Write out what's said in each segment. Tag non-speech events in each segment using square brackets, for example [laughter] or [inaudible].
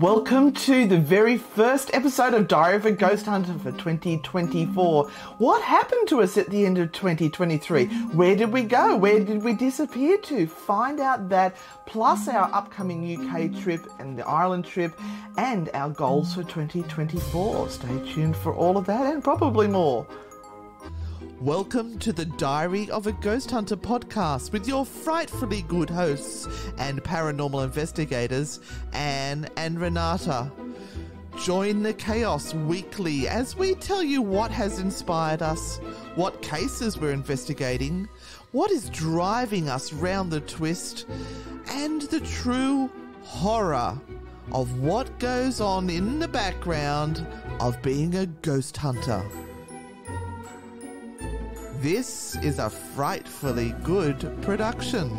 Welcome to the very first episode of Diary of a Ghost Hunter for 2024. What happened to us at the end of 2023? Where did we go? Where did we disappear to? Find out that, plus our upcoming UK trip and the Ireland trip, and our goals for 2024. Stay tuned for all of that and probably more. Welcome to the Diary of a Ghost Hunter podcast with your frightfully good hosts and paranormal investigators, Anne and Renata. Join the chaos weekly as we tell you what has inspired us, what cases we're investigating, what is driving us round the twist, and the true horror of what goes on in the background of being a ghost hunter. This is a frightfully good production.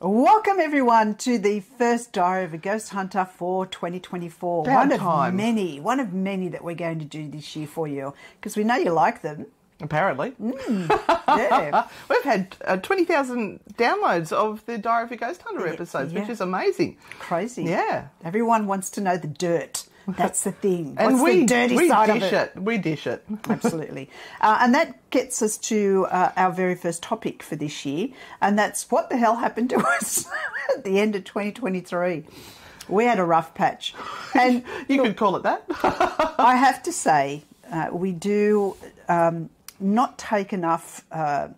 Welcome everyone to the first Diary of a Ghost Hunter for 2024. About one of many, one of many that we're going to do this year for you because we know you like them. Apparently. Yeah, [laughs] We've had uh, 20,000 downloads of the Diary of a Ghost Hunter episodes, which is amazing. crazy. Yeah. everyone wants to know the dirt. [laughs] That's the thing. And What's we, the dirty we side dish of it? We dish it. [laughs] Absolutely. Uh, and that gets us to uh, our very first topic for this year, and that's what the hell happened to [laughs] us at the end of 2023. We had a rough patch. And You could call it that. I have to say, uh, we do um, not take enough uh,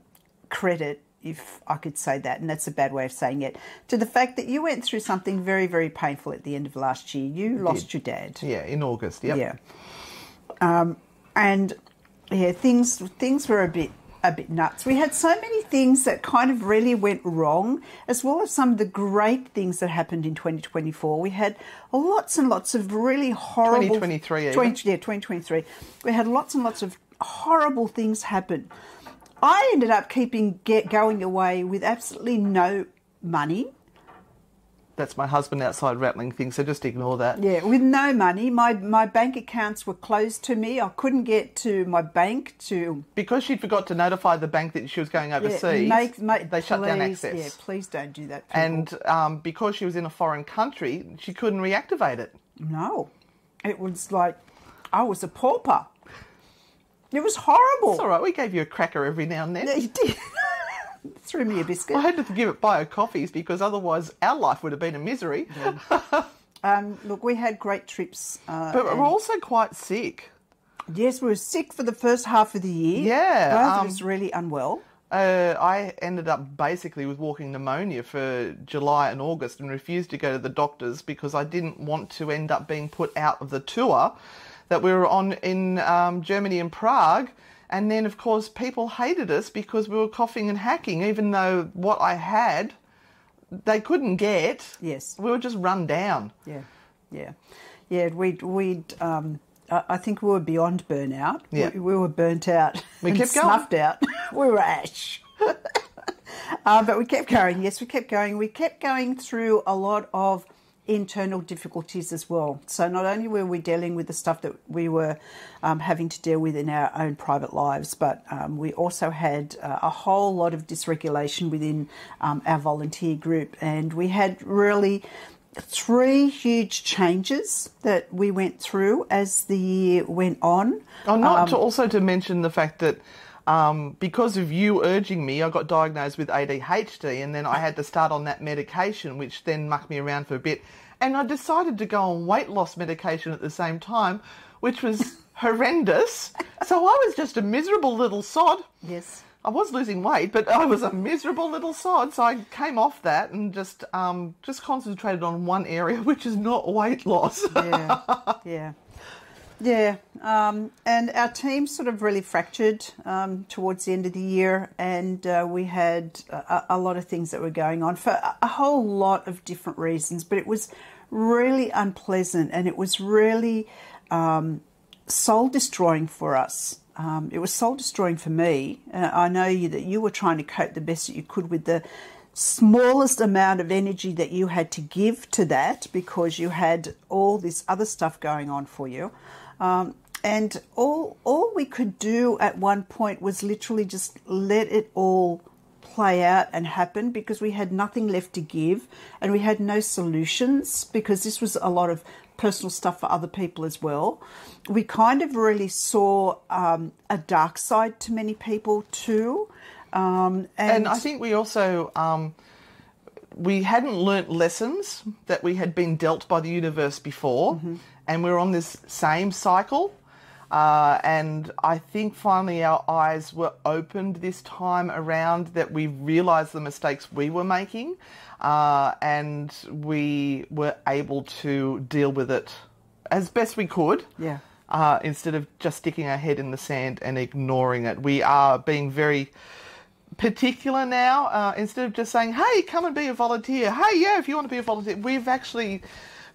credit, if I could say that, and that's a bad way of saying it, to the fact that you went through something very, very painful at the end of last year. You lost your dad. yeah, in August. Yep. Yeah. Um, and yeah, things things were a bit a bit nuts. We had so many things that kind of really went wrong, as well as some of the great things that happened in 2024. We had lots and lots of really horrible 2023 20, yeah, 2023. We had lots and lots of horrible things happen. I ended up keeping get going away with absolutely no money. That's my husband outside rattling things, so just ignore that. Yeah, with no money, my my bank accounts were closed to me. I couldn't get to my bank to Because she forgot to notify the bank that she was going yeah, overseas, make, make, they shut down access. Yeah, please don't do that. people. and um, because she was in a foreign country, she couldn't reactivate it. no, it was like I was a pauper. It was horrible. It's all right. We gave you a cracker every now and then. Yeah, you did. [laughs] Threw me a biscuit. I had to give it bio coffees because otherwise our life would have been a misery. Um, look, we had great trips. Uh, But we're also quite sick. yes, we were sick for the first half of the year. Yeah, both um, of us really unwell. Uh, I ended up basically with walking pneumonia for July and August and refused to go to the doctors because I didn't want to end up being put out of the tour that we were on in um, Germany and Prague. And then, of course, people hated us because we were coughing and hacking, even though what I had they couldn't get. Yes. We were just run down. Yeah, yeah, yeah. We'd we'd. Um, I think we were beyond burnout. Yeah. we, we were burnt out. We kept going. snuffed out. [laughs] we were ash. [laughs] uh, but we kept going. Yes, we kept going. We kept going through a lot of internal difficulties as well. So not only were we dealing with the stuff that we were um, having to deal with in our own private lives, but um, we also had uh, a whole lot of dysregulation within um, our volunteer group, and we had really three huge changes that we went through as the year went on. Oh, not Um, to also to mention the fact that um, because of you urging me, I got diagnosed with ADHD, and then I had to start on that medication, which then mucked me around for a bit. And I decided to go on weight loss medication at the same time, which was [laughs] horrendous. So I was just a miserable little sod. Yes. I was losing weight, but I was a miserable little sod. So I came off that and just um, just concentrated on one area, which is not weight loss. yeah, yeah, yeah. Um, and our team sort of really fractured um, towards the end of the year, and uh, we had a, a lot of things that were going on for a- whole lot of different reasons. But it was really unpleasant, and it was really um, soul destroying for us. Um, it was soul destroying for me. Uh, I know you, that you were trying to cope the best that you could with the smallest amount of energy that you had to give to that because you had all this other stuff going on for you. Um, and all all we could do at one point was literally just let it all play out and happen because we had nothing left to give and we had no solutions because this was a lot of personal stuff for other people as well. We kind of really saw um, a dark side to many people too. Um, and, And I think we also um, we hadn't learnt lessons that we had been dealt by the universe before, and we were on this same cycle. Uh, and I think finally our eyes were opened this time around that we realised the mistakes we were making, uh, and we were able to deal with it as best we could yeah. uh, instead of just sticking our head in the sand and ignoring it. We are being very particular now. Uh, instead of just saying, "Hey, come and be a volunteer," "Hey, yeah, if you want to be a volunteer," we've actually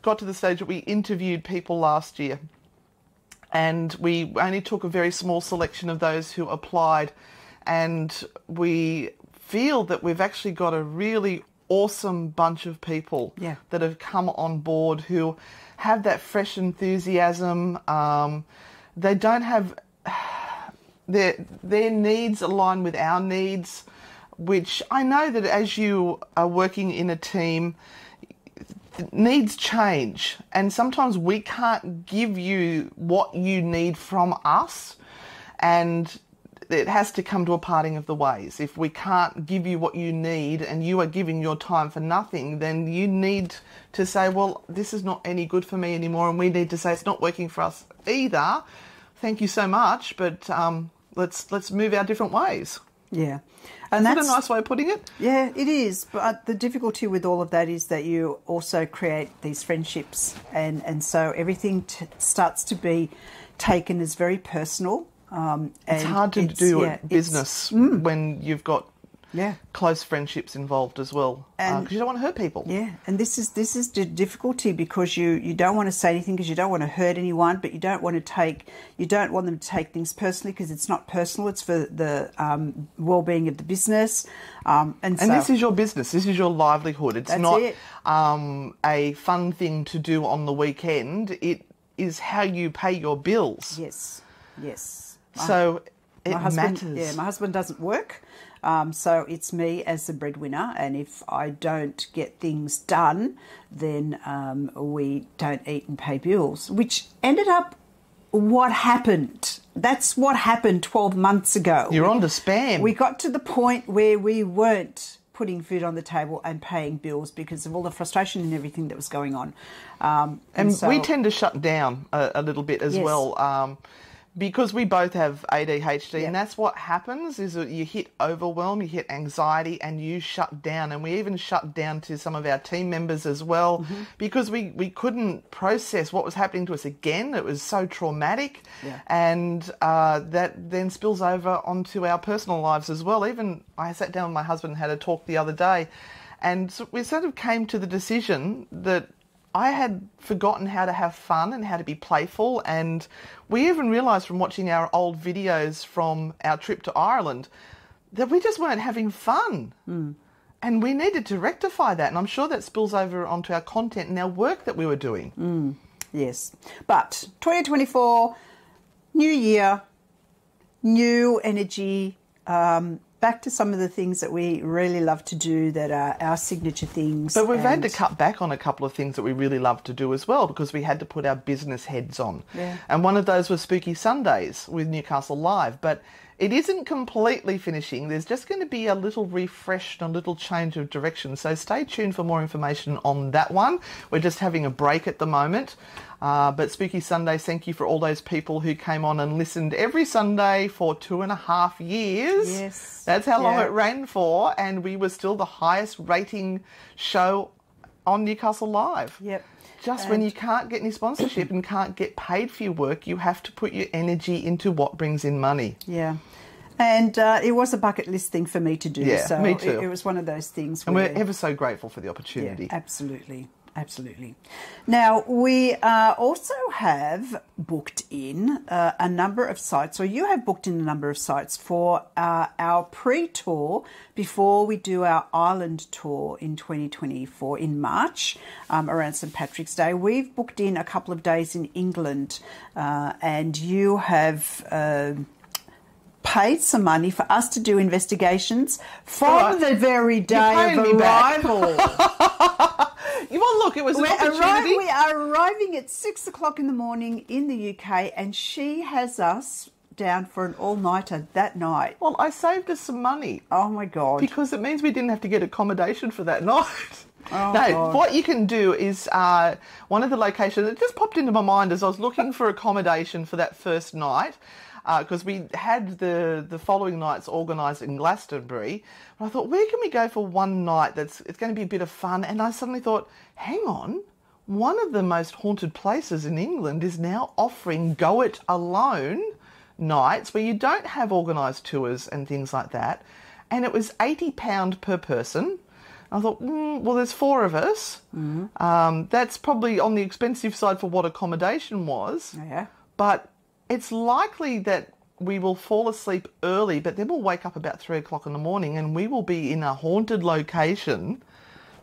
got to the stage that we interviewed people last year, and we only took a very small selection of those who applied, and we feel that we've actually got a really awesome bunch of people Yeah. that have come on board who have that fresh enthusiasm. Um, they don't have [sighs] their their needs align with our needs, which I know that as you are working in a team, needs change, and sometimes we can't give you what you need from us, and it has to come to a parting of the ways. If we can't give you what you need and you are giving your time for nothing, then you need to say, well, this is not any good for me anymore, and we need to say it's not working for us either. Thank you so much, but um, let's let's move our different ways. Yeah. And Is that that's a nice way of putting it? Yeah, it is. But the difficulty with all of that is that you also create these friendships, and and so everything t- starts to be taken as very personal. Um, It's hard to it's- do yeah, a business when you've got Yeah. close friendships involved as well, because And- you don't want to hurt people. Yeah, and this is this is the difficulty because you you don't want to say anything because you don't want to hurt anyone, but you don't want to take you don't want them to take things personally because it's not personal. It's for the um, well being of the business, um, and, And so this is your business. This is your livelihood. It's not it. Um, a fun thing to do on the weekend. It is how you pay your bills. yes, yes. So it my husband, matters. Yeah, my husband doesn't work, um, so it's me as the breadwinner. And if I don't get things done, then um, we don't eat and pay bills. Which ended up what happened. That's what happened twelve months ago. You're on to spam. We got to the point where we weren't putting food on the table and paying bills because of all the frustration and everything that was going on. Um, and so- we tend to shut down a, a little bit as Yes. well. Um, because we both have ADHD, Yeah. and that's what happens is that you hit overwhelm, you hit anxiety, and you shut down. And we even shut down to some of our team members as well Mm-hmm. because we, we couldn't process what was happening to us again. It was so traumatic, Yeah. and uh, that then spills over onto our personal lives as well. Even I sat down with my husband and had a talk the other day, and we sort of came to the decision that I had forgotten how to have fun and how to be playful. And we even realised from watching our old videos from our trip to Ireland that we just weren't having fun. And we needed to rectify that. And I'm sure that spills over onto our content and our work that we were doing. Yes. But 2024, new year, new energy, um, back to some of the things that we really love to do that are our signature things. But we've had to cut back on a couple of things that we really love to do as well because we had to put our business heads on. Yeah. And one of those was Spooky Sundays with Newcastle Live. But it isn't completely finishing. There's just going to be a little refresh and a little change of direction. So stay tuned for more information on that one. We're just having a break at the moment. Uh, but Spooky Sunday, thank you for all those people who came on and listened every Sunday for two and a half years. Yes. That's how long it ran for, and we were still the highest rating show on Newcastle Live. Yep. Just when you can't get any sponsorship and can't get paid for your work, you have to put your energy into what brings in money. Yeah. And uh, it was a bucket list thing for me to do. Yeah, so me it- too. It, was one of those things And we're ever so grateful for the Yeah, opportunity. absolutely. Absolutely. Now, we uh, also have booked in uh, a number of sites, or you have booked in a number of sites for uh, our pre tour before we do our Ireland tour in 2024 in March um, around St. Patrick's Day. We've booked in a couple of days in England, uh, and you have. um paid some money for us to do investigations from the very day of me [laughs] Well, look, it was an We're opportunity. arri- we are arriving at six o'clock in the morning in the UK, and she has us down for an all nighter that night. Well, I saved us some money Oh my god! because it means we didn't have to get accommodation for that [laughs] night. Oh, no, God. what you can do is uh, one of the locations that just popped into my mind as I was looking for accommodation for that first night. Because we had the, the following nights organised in Glastonbury, and I thought, where can we go for one night that's it's going to be a bit of fun? And I suddenly thought, hang on, one of the most haunted places in England is now offering go it alone nights where you don't have organised tours and things like that. And it was £80 per person. I thought, mm, well, there's four of us. Um, that's probably on the expensive side for what accommodation was. yeah. But it's likely that we will fall asleep early, but then we'll wake up about three o'clock in the morning and we will be in a haunted location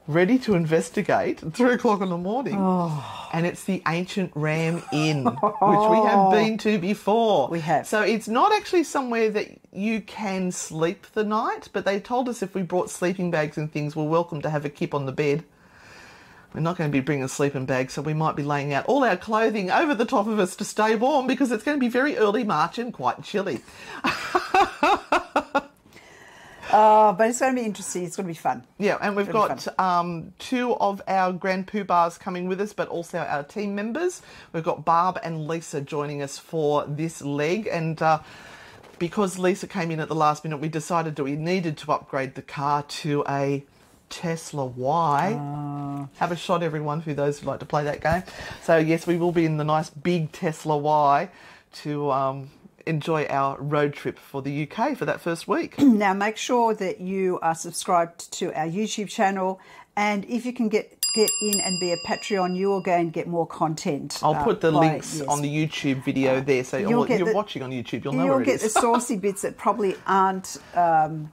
ready to investigate at three o'clock in the morning. Oh. And it's the ancient Ram Inn, [laughs] which we have been to before. We have. So it's not actually somewhere that you can sleep the night, but they told us if we brought sleeping bags and things, we're welcome to have a kip on the bed. We're not going to be bringing sleeping bags, so we might be laying out all our clothing over the top of us to stay warm because it's going to be very early March and quite chilly. [laughs] Oh, but it's going to be interesting. It's going to be fun. Yeah, and we've got um, two of our Grand Poo Poobahs coming with us, but also our team members. We've got Barb and Lisa joining us for this leg, and uh, because Lisa came in at the last minute, we decided that we needed to upgrade the car to a Tesla Y. Have a shot, everyone, for those who like to play that game. So yes, we will be in the nice big Tesla Y to um, enjoy our road trip for the UK for that first week. [clears throat] Now, make sure that you are subscribed to our YouTube channel, and if you can get get in and be a Patreon, you will go and get more content. I'll uh, put the by- links yes. on the YouTube video there, so you'll well, you're the- watching on YouTube, you'll know You'll where it get the [laughs] saucy bits that probably aren't. Um,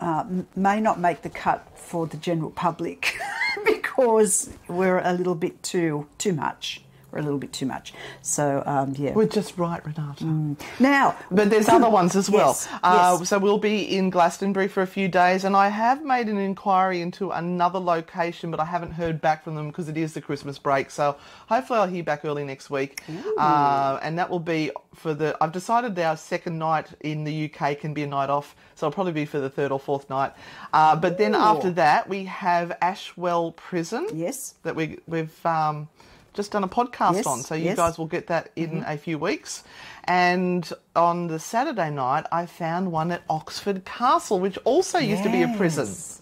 uh, may not make the cut for the general public [laughs] because we're a little bit too too much. We're a little bit too much. So um, yeah. We're just right, Renata. Now, But there's other ones as well. Yes, Uh, yes. So we'll be in Glastonbury for a few days, and I have made an inquiry into another location, but I haven't heard back from them because it is the Christmas break. So hopefully I'll hear back early next week, uh, and that will be for the. I've decided that our second night in the UK can be a night off, so it'll probably be for the third or fourth night. Uh, but then Ooh. after that, we have Ashwell Prison. Yes. that we we've um, just done a podcast Yes, on, so you yes. guys will get that in a few weeks. And on the Saturday night, I found one at Oxford Castle, which also used to be a prison. Yes.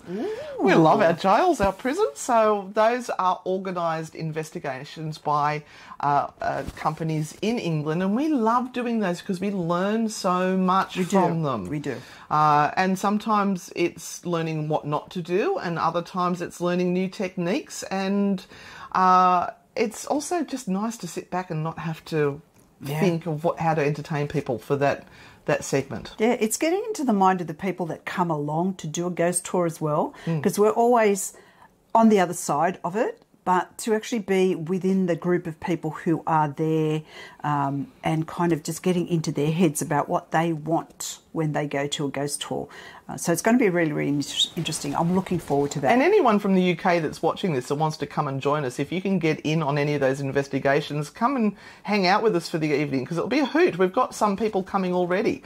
We love our jails, our prisons. So those are organised investigations by uh, uh, companies in England, and we love doing those because we learn so much We do. from them. We do. Uh, and sometimes it's learning what not to do, and other times it's learning new techniques. And uh, it's also just nice to sit back and not have to Yeah. think of what, how to entertain people for that that segment. Yeah, it's getting into the mind of the people that come along to do a ghost tour as well, mm. because we're always on the other side of it. But to actually be within the group of people who are there um, and kind of just getting into their heads about what they want when they go to a ghost tour. Uh, so it's going to be really, really interesting. I'm looking forward to that. And anyone from the UK that's watching this that wants to come and join us, if you can get in on any of those investigations, come and hang out with us for the evening because it'll be a hoot. We've got some people coming already.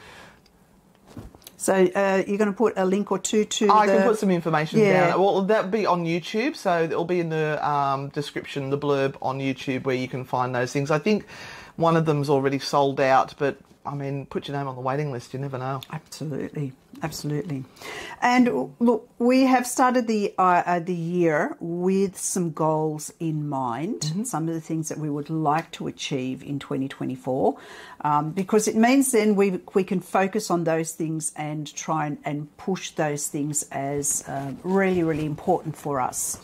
So uh, you're going to put a link or two to I the... can put some information Yeah. down. Well, that'll be on YouTube, so it'll be in the um, description, the blurb on YouTube where you can find those things. I think one of them's already sold out, but I mean, put your name on the waiting list. You never know. Absolutely, absolutely. And look, we have started the uh, uh, the year with some goals in mind. Some of the things that we would like to achieve in 2024, um, because it means then we we can focus on those things and try and, and push those things as um, really really important for us.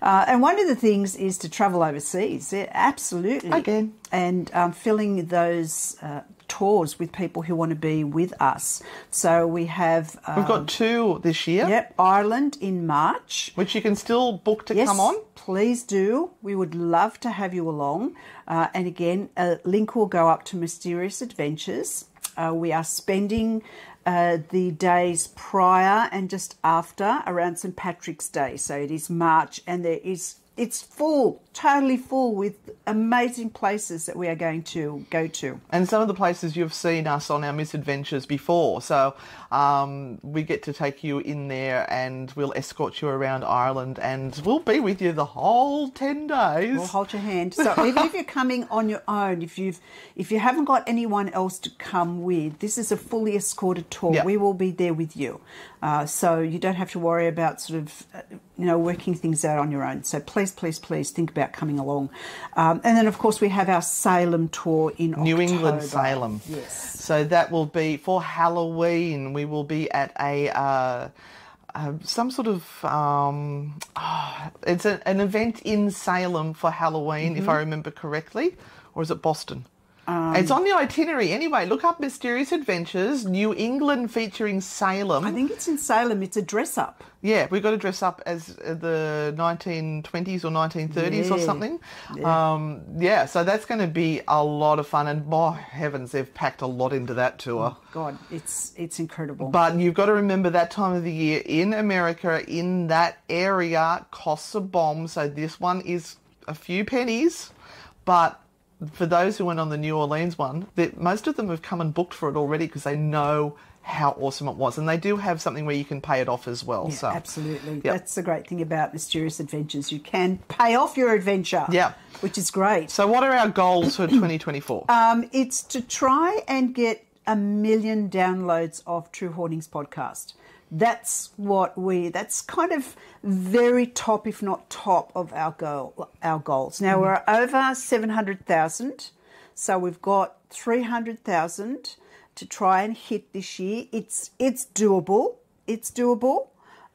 Uh, and one of the things is to travel overseas. Yeah, absolutely. Again. And um, filling those uh, tours with people who want to be with us. So we have. Um, We've got two this year, Yep, Ireland in March. which you can still book to Yes, come on. please do. We would love to have you along. Uh, and again, a link will go up to Mysterious Adventures. Uh, we are spending uh, the days prior and just after around St Patrick's Day. So it is March, and there is it's full, totally full with amazing places that we are going to go to. And some of the places you've seen us on our misadventures before. So um, we get to take you in there and we'll escort you around Ireland and we'll be with you the whole 10 days. We'll hold your hand. So even if you're coming on your own, if you've if you haven't got anyone else to come with, this is a fully escorted tour. Yeah. We will be there with you, uh, so you don't have to worry about sort of uh, you know working things out on your own. So please, please, please think about coming along. Um, and then of course we have our Salem tour in New England, Salem. Yes. So that will be for Halloween. We will be at a uh, uh, some sort of um, oh, it's a, an event in Salem for Halloween, if I remember correctly, or is it Boston? It's on the itinerary. Anyway, look up Mysterious Adventures, New England featuring Salem. I think it's in Salem. It's a dress up. Yeah, we've got to dress up as uh, the 1920s or 1930s or Yeah. something. Yeah. Um, yeah, so that's going to be a lot of fun. And my heavens, they've packed a lot into that tour. God, it's it's incredible. But you've got to remember that time of the year in America, in that area, costs a bomb. So this one is a few pennies. But for those who went on the New Orleans one, that most of them have come and booked for it already because they know how awesome it was. And they do have something where you can pay it off as well. Yeah, so absolutely. Yep. That's the great thing about Mysterious Adventures. You can pay off your adventure. Yeah. Which is great. So, what are our goals for [coughs] 2024? Um, it's to try and get a million downloads of True Hauntings podcast. That's what we. That's kind of very top, if not top, of our goal. Our goals. Now we're over seven hundred thousand, so we've got three hundred thousand to try and hit this year. It's it's doable. It's doable.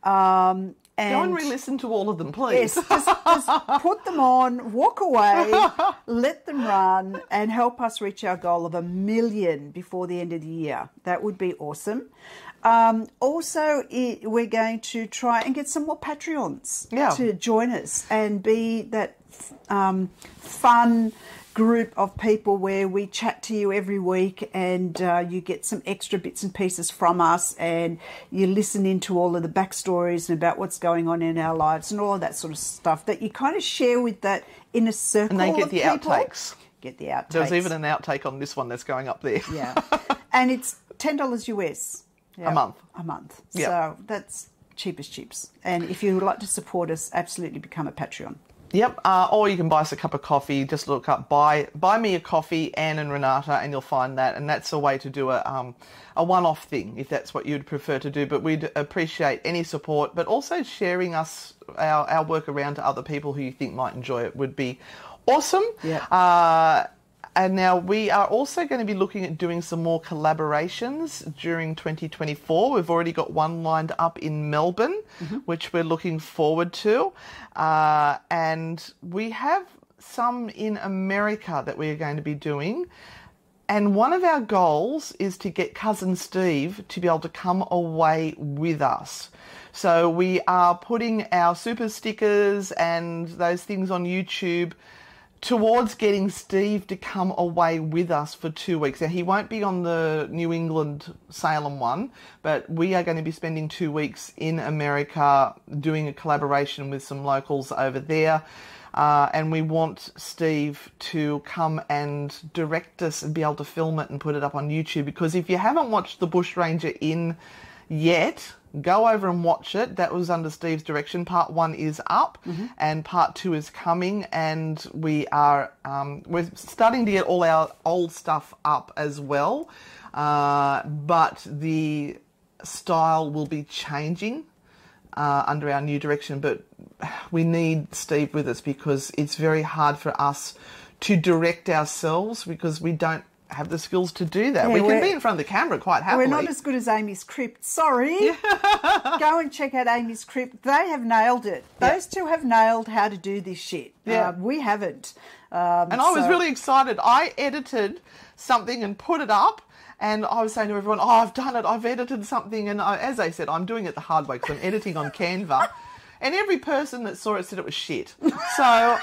Um, and Go and re-listen to all of them, please. Yes, just, just put them on, walk away, [laughs] let them run, and help us reach our goal of a million before the end of the year. That would be awesome. Um, also, i we're going to try and get some more Patreons Yeah. to join us and be that um, fun group of people where we chat to you every week and uh, you get some extra bits and pieces from us and you listen into all of the backstories and about what's going on in our lives and all of that sort of stuff that you kind of share with that inner circle And they get of the people. outtakes. Get the outtakes. There's even an outtake on this one that's going up there. yeah, [laughs] and it's ten dollars US Yeah, month. A month. Yeah. So that's cheap as chips. And if you would like to support us, absolutely become a Patreon. Yep. Uh, or you can buy us a cup of coffee. Just look up buy buy me a coffee, Anne and Renata, and you'll find that. And that's a way to do a um, a one off thing if that's what you'd prefer to do. But we'd appreciate any support, but also sharing us our, our work around to other people who you think might enjoy it would be awesome. Yeah. Uh, and now we are also going to be looking at doing some more collaborations during 2024. We've already got one lined up in Melbourne, which we're looking forward to. Uh, and we have some in America that we are going to be doing. And one of our goals is to get cousin Steve to be able to come away with us. So we are putting our super stickers and those things on YouTube towards getting Steve to come away with us for two weeks. Now, he won't be on the New England Salem one, but we are going to be spending two weeks in America doing a collaboration with some locals over there. Uh, and we want Steve to come and direct us and be able to film it and put it up on YouTube because if you haven't watched The Bushranger in yet, go over and watch it. That was under Steve's direction. Part one is up, and part two is coming. And we are um, we're starting to get all our old stuff up as well, uh, but the style will be changing uh, under our new direction. But we need Steve with us because it's very hard for us to direct ourselves because we don't have the skills to do that. Yeah, we can be in front of the camera quite happily. We're not as good as Amy's Crypt. Sorry. [laughs] Go and check out Amy's Crypt. They have nailed it. Those two have nailed how to do this shit. Yeah. Uh, we haven't. Um, And I was really excited. I edited something and put it up. And I was saying to everyone, "Oh, I've done it. I've edited something." And I, as I said, I'm doing it the hard way because I'm editing on [laughs] Canva. And every person that saw it said it was shit. So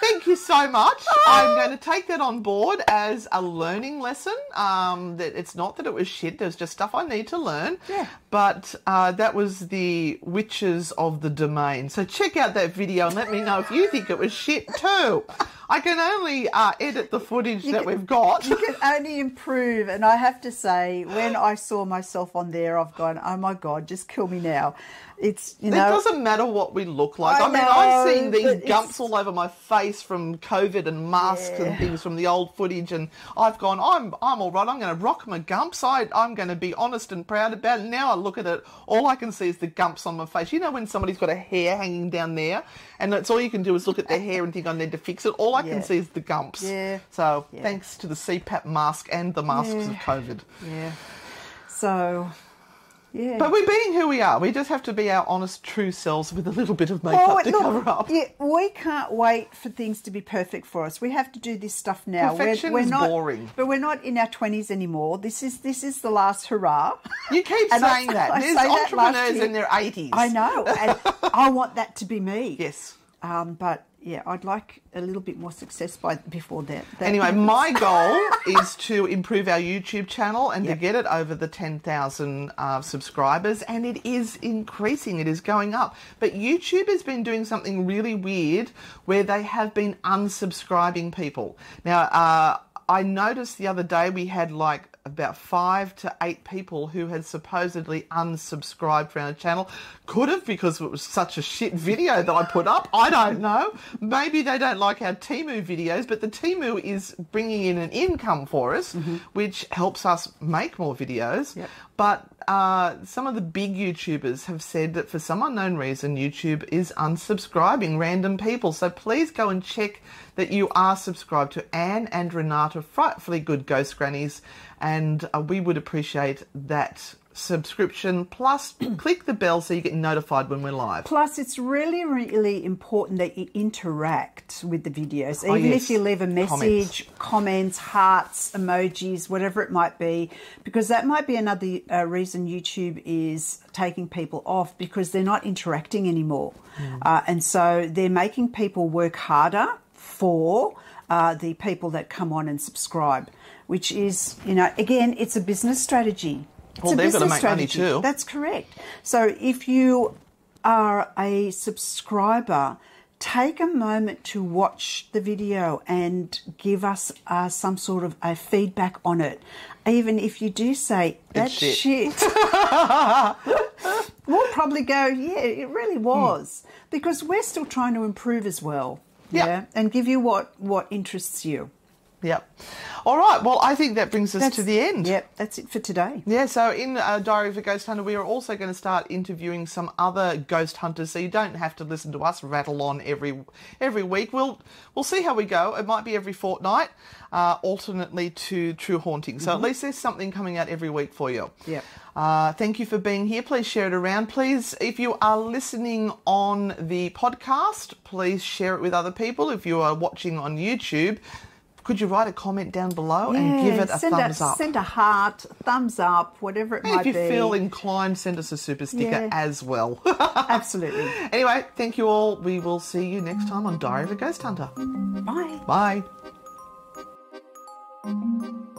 thank you so much. I'm going to take that on board as a learning lesson. Um, that it's not that it was shit. There's just stuff I need to learn. Yeah. But uh, that was the witches of the domain. So check out that video and let me know if you think it was shit too. I can only uh, edit the footage that can- we've got. You can only improve, and I have to say, when I saw myself on there, I've gone, "Oh my god, just kill me now." It's you know. It doesn't matter what we look like. I I, mean, I've seen these gumps all over my face from COVID and masks Yeah. and things from the old footage, and I've gone, I'm, I'm all right. I'm going to rock my gumps. I, I'm going to be honest and proud about it. Now I look at it, all I can see is the gumps on my face. You know when somebody's got a hair hanging down there, and that's all you can do is look at their hair and think I need to fix it. All I Yeah. can see is the gumps. Yeah. So Yeah. thanks to the CPAP mask and the masks of COVID. yeah. So, yeah. But we're being who we are. We just have to be our honest, true selves with a little bit of makeup to look, cover up. Yeah, we can't wait for things to be perfect for us. We have to do this stuff now. Perfection we're, we're is not, boring. But we're not in our twenties anymore. This is this is the last hurrah. You keep [laughs] And I- saying that. [laughs] I There's say that entrepreneurs year. in their 80s. I know, and [laughs] I want that to be me. Yes. Um, but yeah, I'd like a little bit more success by before that. that Anyway, happens. my [laughs] goal is to improve our YouTube channel and Yep. to get it over the 10,000 uh, subscribers, and it is increasing. It is going up. But YouTube has been doing something really weird where they have been unsubscribing people. Now, uh, I noticed the other day we had like about five to eight people who had supposedly unsubscribed from our channel. Could have because it was such a shit video that I put up. I don't know. Maybe they don't like our Temu videos, but the Temu is bringing in an income for us, mm-hmm. which helps us make more videos. Yep. But uh, some of the big YouTubers have said that for some unknown reason, YouTube is unsubscribing random people. So please go and check that you are subscribed to Anne and Renata, frightfully good ghost grannies, and uh, we would appreciate that subscription. Plus, [clears throat] click the bell so you get notified when we're live. Plus, it's really, really important that you interact with the videos. Oh, Even yes. if you leave a message, comments. hearts, emojis, whatever it might be, because that might be another uh, reason YouTube is taking people off because they're not interacting anymore. Hmm. Uh, and so they're making people work harder for uh, the people that come on and subscribe, which is, you know, again, it's a business strategy. It's Well, a they've got to business make money strategy. too. That's correct. So if you are a subscriber, take a moment to watch the video and give us uh, some sort of a feedback on it. Even if you do say, that's shit." shit. [laughs] we'll probably go, yeah, it really was. Because we're still trying to improve as well. Yeah. And give you what, what interests you. Yep. All right. Well, I think that brings us to the end. Yep, that's it for today. Yeah, so in uh, Diary of a Ghost Hunter, we are also going to start interviewing some other ghost hunters, so you don't have to listen to us rattle on every every week. We'll we'll see how we go. It might be every fortnight, uh, alternately to True Haunting. So at least there's something coming out every week for you. Yep. Uh, thank you for being here. Please share it around. Please, if you are listening on the podcast, please share it with other people. If you are watching on YouTube, could you write a comment down below and give it a thumbs up? Send a heart, thumbs up, whatever it And might be. if you be. feel inclined, send us a super sticker Yeah. as well. [laughs] Absolutely. anyway, thank you all. We will see you next time on Diary of a Ghost Hunter. Bye. Bye.